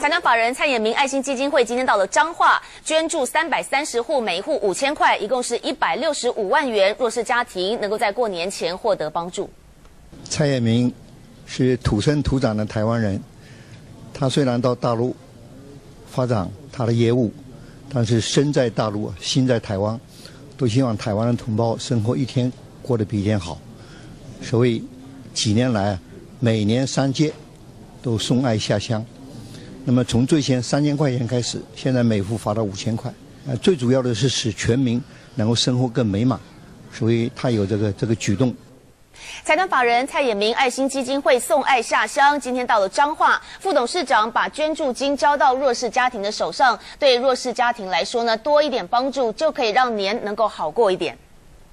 财团法人蔡衍明爱心基金会今天到了彰化，捐助三百三十户，每一户五千块，一共是一百六十五万元，弱势家庭能够在过年前获得帮助。蔡衍明是土生土长的台湾人，他虽然到大陆发展他的业务，但是身在大陆，心在台湾，都希望台湾的同胞生活一天过得比一天好，所以几年来每年三届都送爱下乡。那么从最先三千块钱开始，现在每户发到五千块。呃，最主要的是使全民能够生活更美满，所以他有这个这个举动。财团法人蔡衍明爱心基金会送爱下乡，今天到了彰化，副董事长把捐助金交到弱势家庭的手上，对弱势家庭来说呢，多一点帮助就可以让年能够好过一点。